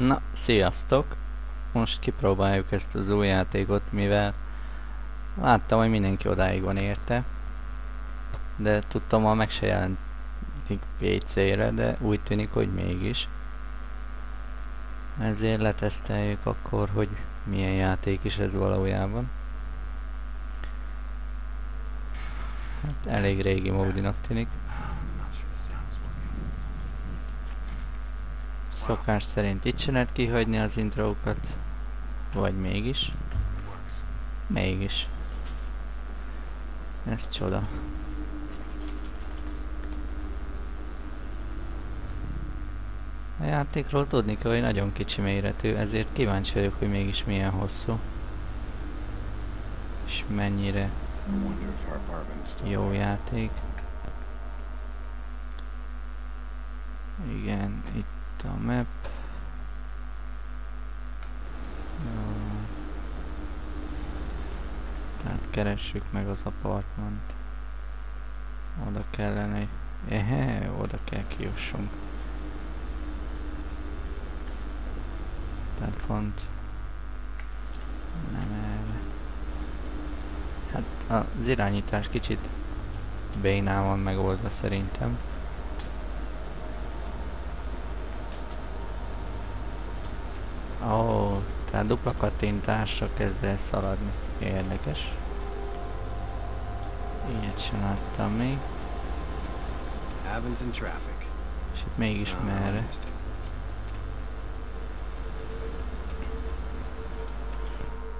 Na, sziasztok! Most kipróbáljuk ezt az új játékot, mivel láttam, hogy mindenki odáig van érte. De tudtam, ma meg se jelentik PC-re, de úgy tűnik, hogy mégis. Ezért leteszteljük akkor, hogy milyen játék is ez valójában. Hát elég régi módinak tűnik. Szokás szerint itt sem lehet kihagyni az intrókat. Vagy mégis? Mégis. Ez csoda. A játékról tudni kell, hogy nagyon kicsi méretű, ezért kíváncsi vagyok, hogy mégis milyen hosszú. És mennyire jó játék. Igen, itt itt a map. Jó. Tehát keressük meg az apartment. Oda kellene... Ehe, oda kell kiussunk. Tehát pont... Nem erre. Hát az irányítás kicsit bénán megoldva szerintem. Ó, oh, tehát dupla kattintásra kezd el szaladni. Érdekes. Ilyet sem láttam még. Traffic. És itt mégis ah, merre.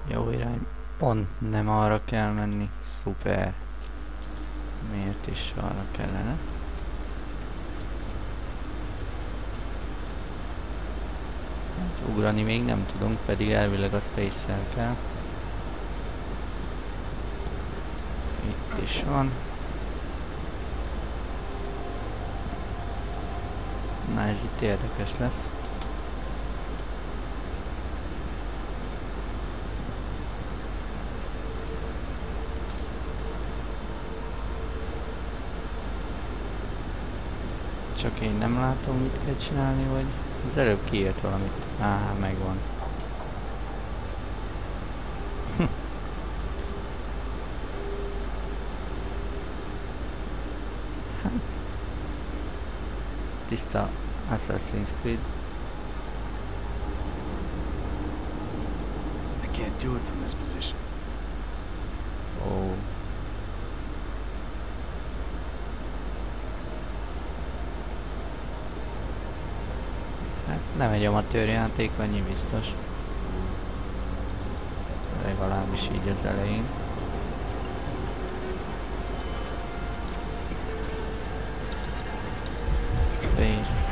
Jó irány. Pont nem arra kell menni. Szuper. Miért is arra kellene? Ugrani még nem tudunk, pedig elvileg a space kell. Itt is van. Na ez itt érdekes lesz. Csak én nem látom, mit kell csinálni, vagy... Az előbb kiírt valamit. Á, megvan. hát... Tiszta Assassin's Creed. I can't do it from this position. Nem egy amatőr játék, annyi biztos. Legalábbis így az elején. Space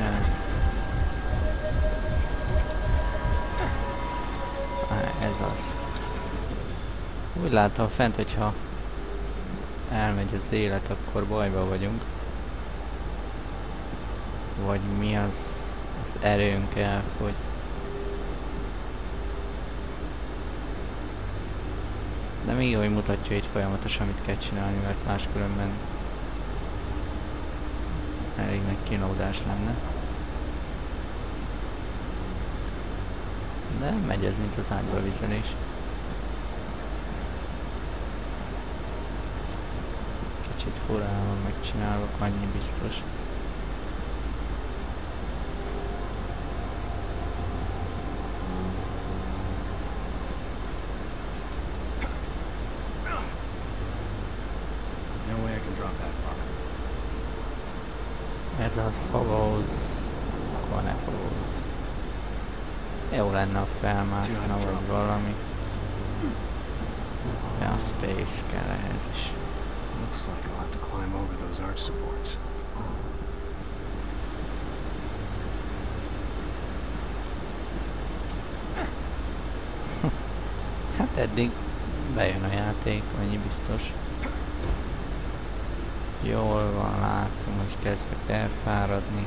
ah, Ez az. Úgy látom fent, hogyha elmegy az élet, akkor bajba vagyunk. Vagy mi az az erőnk elfogy. De még jó, hogy mutatja itt folyamatosan, mit kell csinálni, mert máskülönben elég nagy kínlódás lenne. De megy ez, mint az ágyba vizelés. Kicsit furán van megcsinálva, annyi biztos. Ez az fogóz. Akkor ne fogóz. Jó lenne, a felmászna, vagy valami. Ja, space kell ehhez is. Looks like I'll have to climb over those arch supports. hát eddig bejön a játék, annyi biztos. Jól van, látom, hogy kezdek elfáradni.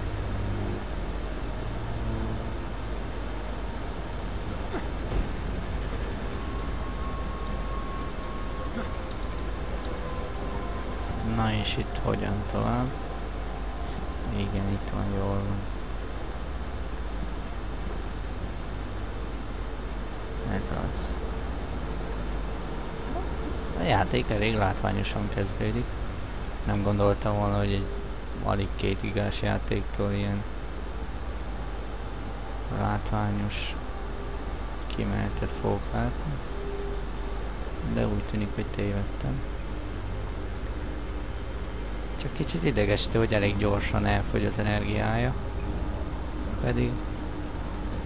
Na és itt hogyan tovább? Igen, itt van, jól van. Ez az. A játék elég látványosan kezdődik. Nem gondoltam volna, hogy egy alig két igás játéktól ilyen látványos kimenetet fogok látni. De úgy tűnik, hogy tévedtem. Csak kicsit idegesítő, hogy elég gyorsan elfogy az energiája. Pedig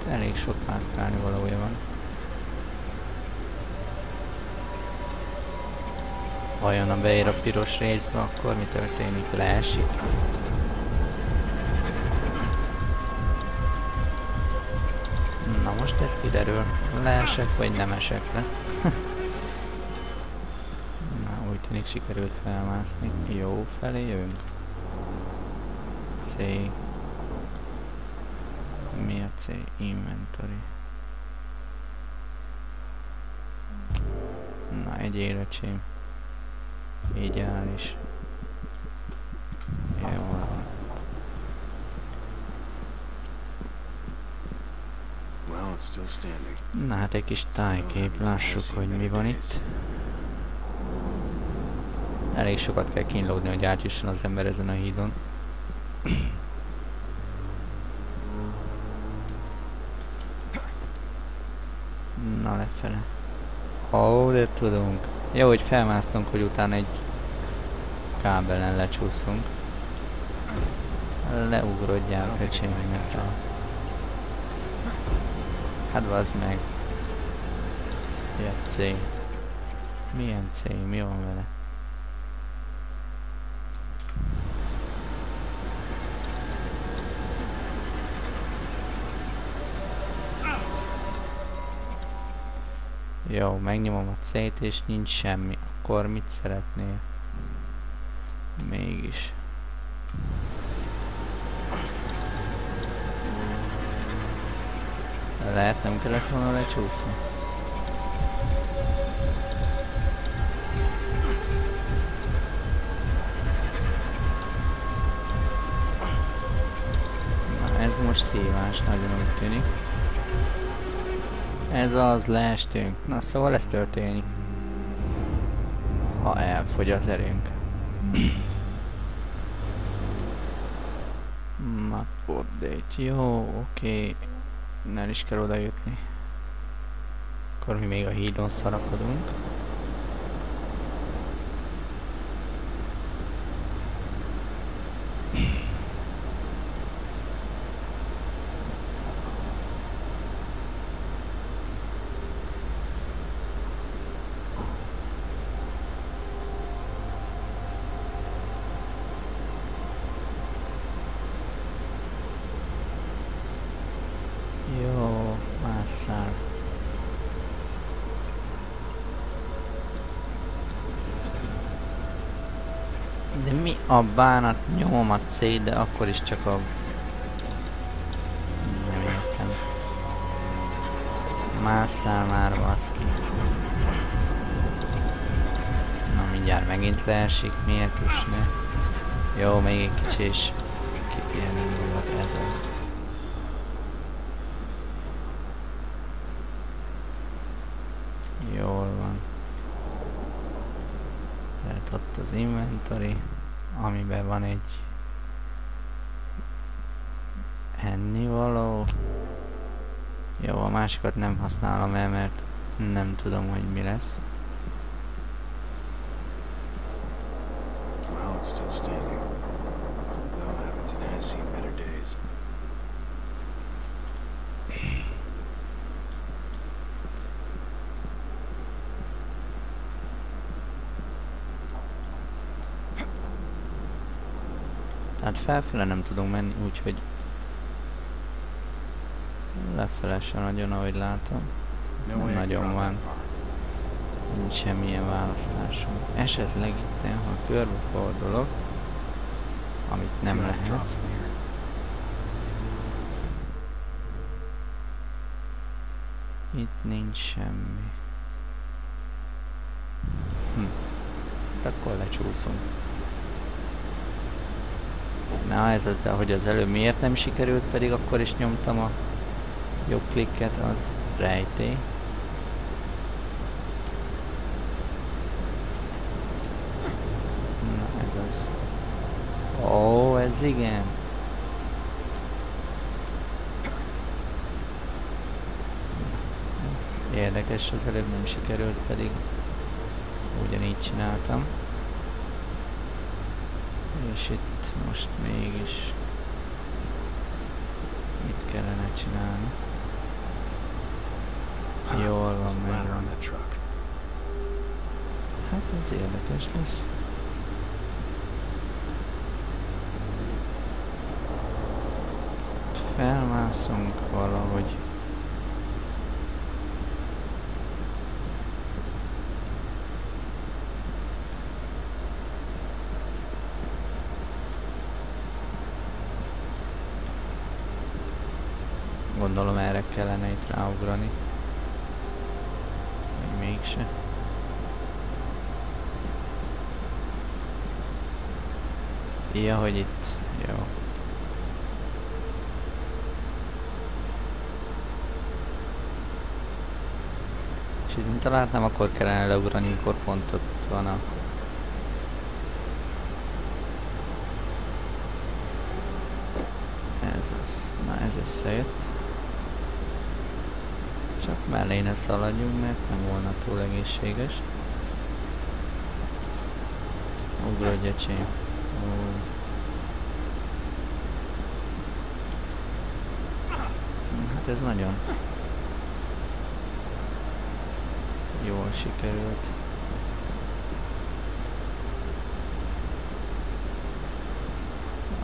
elég sok mászkálni valója van. Vajon a beér a piros részbe, akkor mi történik? Leesik? Na most ez kiderül. Leesek, vagy nem esek le. Na, úgy tűnik sikerült felmászni. Jó felé jövünk. C. Mi a C? Inventory. Na, egy élőcsém. Ideális. Jó. Na hát egy kis tájkép, lássuk, hogy mi van itt. Elég sokat kell kínlódni, hogy átjusson az ember ezen a hídon. Na lefele. Ó, de tudunk. Jó, hogy felmásztunk, hogy utána egy kábelen lecsúszunk. Leugrodjál, öcsém, ne fel. Hát vazd meg. Ja, C. Milyen C? Mi van vele? Jó, megnyomom a C-t és nincs semmi. Akkor mit szeretnél? Mégis. Lehet nem kellett volna lecsúszni? Na ez most szívás, nagyon úgy tűnik. Ez az, leestünk. Na szóval ez történik. Ha elfogy az erőnk. Map update. Jó, oké. Okay. Nem is kell oda jutni. Akkor mi még a hídon szarakodunk. Jó, másszál. De mi a bánat? Nyomom a C, de akkor is csak a... Nem értem. Másszál már, baszki. Na mindjárt megint leesik, miért is ne? Jó, még egy kicsi és volt ez az. Jól van. Tehát ott az inventory, amiben van egy ennivaló. Jó, a másikat nem használom el, mert nem tudom, hogy mi lesz. Well, it's still standing. Though Abington has seen Tehát felfele nem tudunk menni, úgyhogy lefele se nagyon, ahogy látom. No Nem can nagyon van. Nincs semmilyen választásunk. Esetleg itt, ha körbefordulok, amit nem lehet, itt nincs semmi. Hm. Hát akkor lecsúszunk. Na ez az, de hogy az előbb miért nem sikerült, pedig akkor is nyomtam a jobb klikket, az rejté. Na ez az. Ó, ez igen. Ez érdekes, az előbb nem sikerült, pedig ugyanígy csináltam. És itt most mégis mit kellene csinálni? Jól van, meg. Hát ez érdekes lesz. Felmászunk valahogy. Gondolom erre kellene itt ráugrani. Vagy mégse. Ja, hogy itt. Jó. És itt mint találtam, akkor kellene leugrani, amikor pont ott van a... Ez az. Na ez összejött. Mellé ne szaladjunk, mert nem volna túl egészséges. Ugrodj, öcsém. Ó. Hát ez nagyon jól sikerült.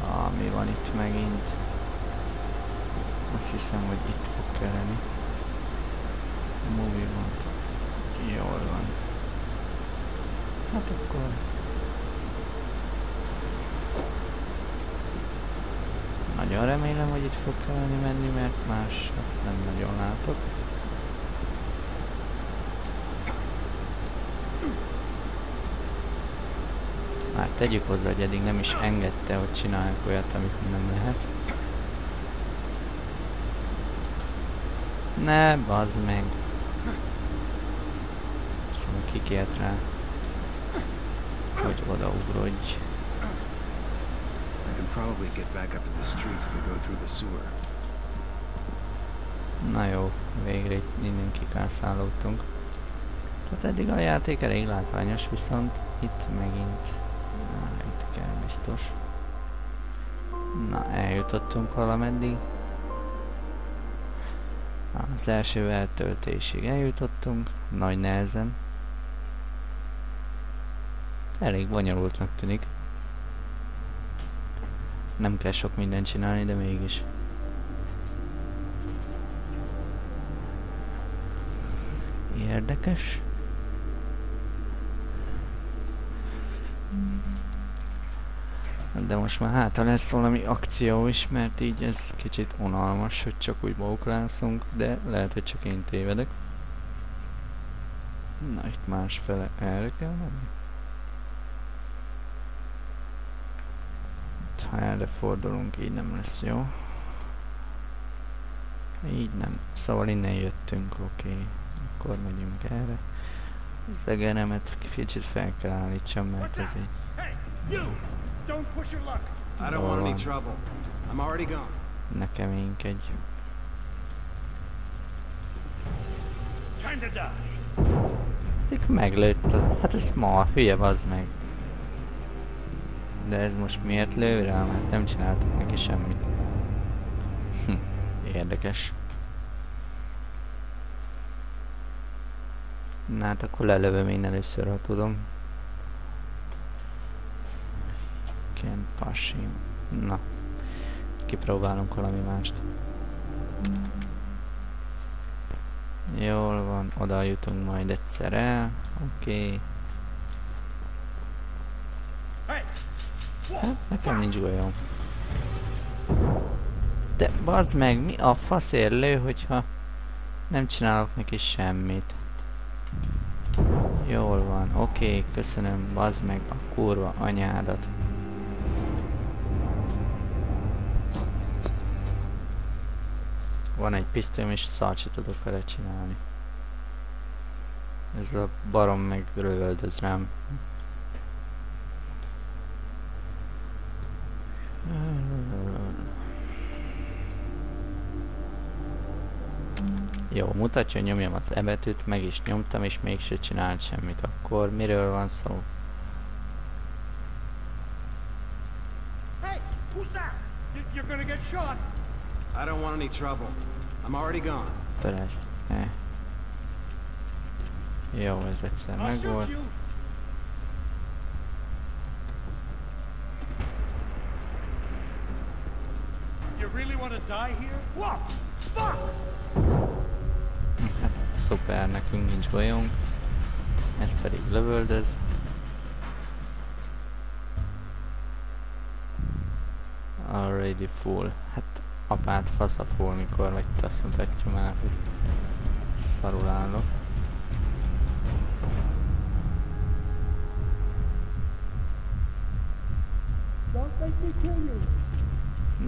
Ah, mi van itt megint? Azt hiszem, hogy itt fog kelleni. Movie mode. Jól van. Hát akkor Nagyon remélem, hogy itt fog kelleni menni, mert más nem nagyon látok. Már tegyük hozzá, hogy eddig nem is engedte, hogy csináljunk olyat, amit nem lehet. Ne, bazd meg. Kikért rá, hogy odaugrodj. I can probably get back up to the streets if we go through the sewer. Na jó, végre innen kikászálódtunk. Tehát eddig a játék elég látványos, viszont itt megint... Na, itt kell biztos. Na, eljutottunk valameddig. Az első eltöltésig eljutottunk, nagy nehezen. Elég bonyolultnak tűnik. Nem kell sok mindent csinálni, de mégis. Érdekes. De most már hátra lesz valami akció is, mert így ez kicsit unalmas, hogy csak úgy bóklászunk, de lehet, hogy csak én tévedek. Na, itt másfele erre kell menni. Ha erre fordulunk, így nem lesz jó. Így nem. Szóval innen jöttünk, oké. Okay. Akkor megyünk erre. Az egeremet kicsit fel kell állítsam, mert ez így Hey, you! Don't push your luck. I don't want any Hold on. trouble. I'm already gone. ne keménykedj. Time to die. Még meglőtt. a- Hát ez ma, hülye az meg. De ez most miért lő rá? Mert nem csináltak neki semmit. Hm, érdekes. Na hát akkor lelövöm én először, ha tudom. Ken Pashim. Na. Kipróbálunk valami mást. Jól van, oda jutunk majd egyszer. Oké. Okay. Hey, Hát, nekem nincs golyóm. De bazd meg, mi a faszért lő, hogyha nem csinálok neki semmit. Jól van, oké, köszönöm, bazd meg a kurva anyádat. Van egy pisztolyom és szart se tudok vele csinálni. Ez a barom meg rövöldöz rám. Jó, mutatja, nyomjam az E betűt, meg is nyomtam, és mégse csinált semmit. Akkor miről van szó? Hey, who's that? You- You're gonna get shot. I don't want any trouble. I'm already gone. Persze. Eh. Jó, ez egyszer megvolt. you. You really want to die here? What? Fuck! Szuper, nekünk nincs bajunk. Ez pedig lövöldöz. Already full. Hát apát fasz a full, mikor vagy te azt mutatja már, hogy szarul állok.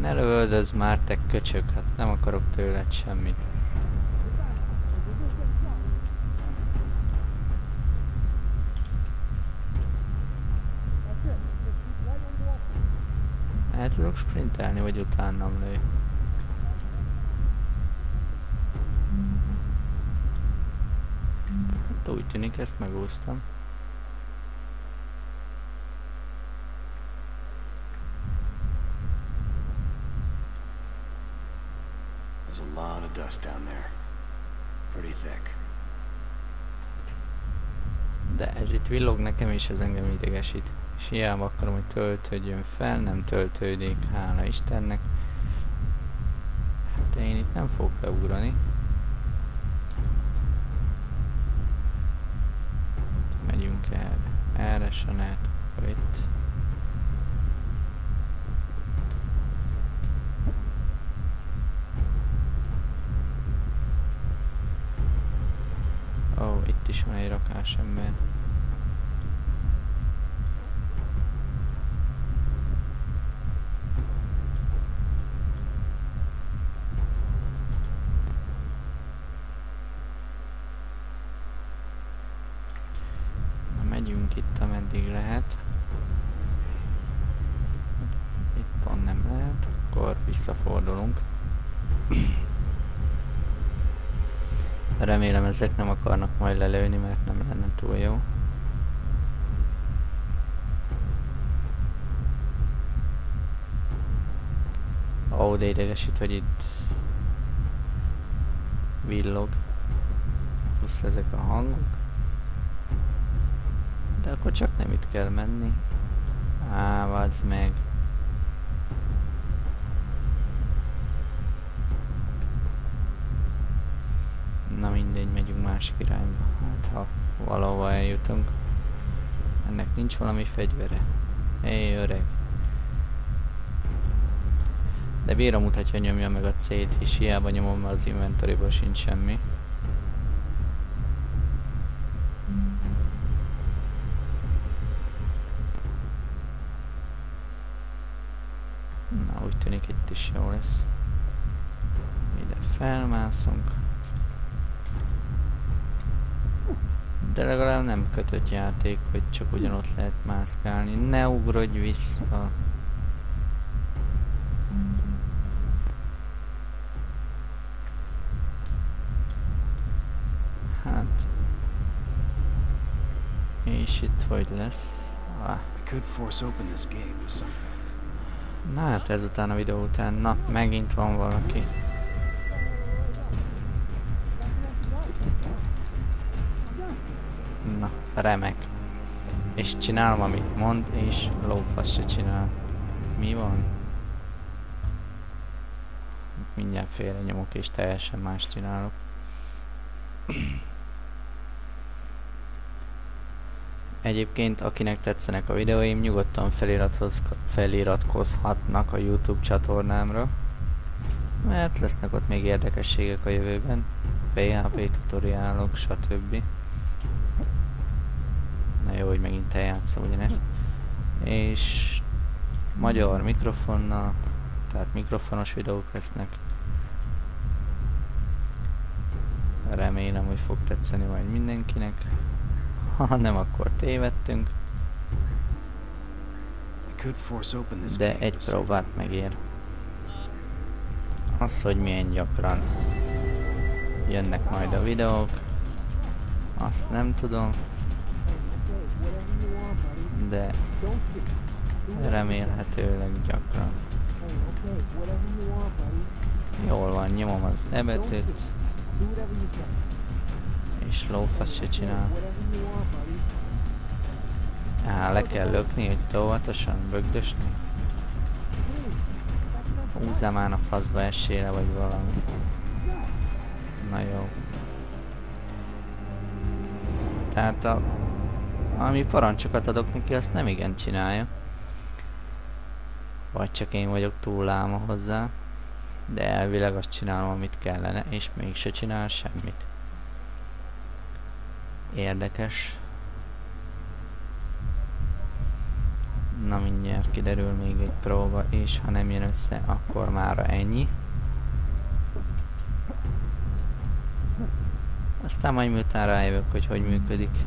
Ne lövöldöz már, te köcsög, hát nem akarok tőled semmit. Tudok sprintelni, vagy utánam lő? Hát úgy tűnik, ezt megúsztam. There's a lot of dust down there. Pretty thick. De ez itt villog nekem és ez engem idegesít. És hiába akarom, hogy töltődjön fel, nem töltődik, hála Istennek. Hát én itt nem fogok beugrani. Megyünk erre. Erre se lehet, akkor itt. Ó, oh, itt is van egy rakás ember. Na, megyünk itt, ameddig lehet. Itt pont nem lehet, akkor visszafordulunk. Remélem ezek nem akarnak majd lelőni, mert nem lenne túl jó. Ó, de idegesít, hogy itt villog. Plusz ezek a hangok. De akkor csak nem itt kell menni. Á, vazd meg. Na mindegy, megyünk másik irányba. Hát ha valahova eljutunk. Ennek nincs valami fegyvere. Hé, öreg. De bírom mutatja, nyomja meg a C-t, és hiába nyomom, mert az inventoryban sincs semmi. Na, úgy tűnik itt is jó lesz. Ide felmászunk. De legalább nem kötött játék, hogy csak ugyanott lehet mászkálni. Ne ugrodj vissza! Hát... És itt hogy lesz? Ah, na hát ezután a videó után, na megint van valaki. Na, remek. És csinálom, amit mond, és lófasz se csinál. Mi van? Mindjárt félre nyomok, és teljesen más csinálok. Egyébként, akinek tetszenek a videóim, nyugodtan feliratkozhatnak a YouTube csatornámra, mert lesznek ott még érdekességek a jövőben, PHP tutoriálok, stb. Jó, hogy megint eljátszom ugyanezt. És magyar mikrofonnal, tehát mikrofonos videók lesznek. Remélem, hogy fog tetszeni majd mindenkinek. Ha nem, akkor tévedtünk, de egy próbát megér. Az, hogy milyen gyakran jönnek majd a videók. Azt nem tudom. De remélhetőleg gyakran. Jól van, nyomom az ebetűt. És lófasz se csinál. Á, le kell lökni, hogy óvatosan bögdösni. Húzzál már a faszba esére, vagy valami. Na jó. Tehát a... Ami parancsokat adok neki, azt nem igen csinálja. Vagy csak én vagyok túl láma hozzá. De elvileg azt csinálom, amit kellene, és mégse csinál semmit. Érdekes. Na mindjárt kiderül még egy próba, és ha nem jön össze, akkor már ennyi. Aztán majd miután rájövök, hogy hogy működik.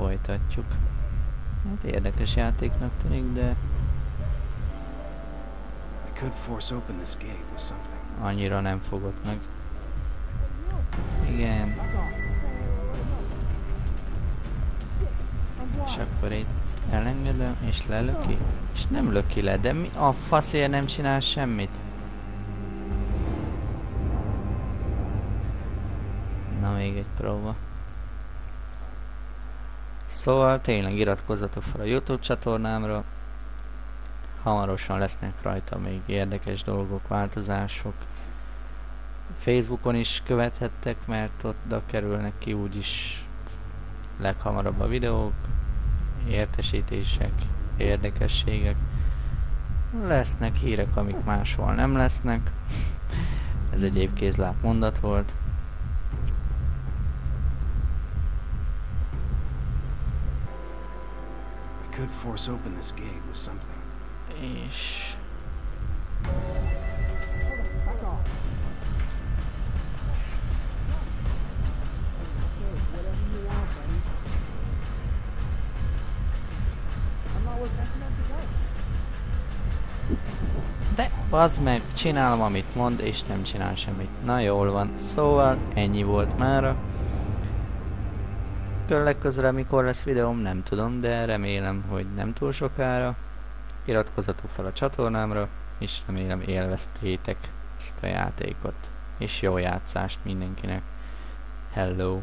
Folytatjuk. Hát érdekes játéknak tűnik, de annyira nem fogott meg. Igen. És akkor itt elengedem, és lelöki. És nem löki le, de mi a faszért nem csinál semmit? Na még egy próba. Szóval tényleg iratkozzatok fel a Youtube csatornámra. Hamarosan lesznek rajta még érdekes dolgok, változások. Facebookon is követhettek, mert ott kerülnek ki úgyis leghamarabb a videók, értesítések, érdekességek. Lesznek hírek, amik máshol nem lesznek. Ez egy évkézláp mondat volt. Could force open this gate with something. És... De az meg, csinálom amit mond, és nem csinál semmit. Na jól van, szóval ennyi volt mára. Akkor legközelebb mikor lesz videóm, nem tudom, de remélem, hogy nem túl sokára. Iratkozzatok fel a csatornámra, és remélem élveztétek ezt a játékot. És jó játszást mindenkinek. Hello!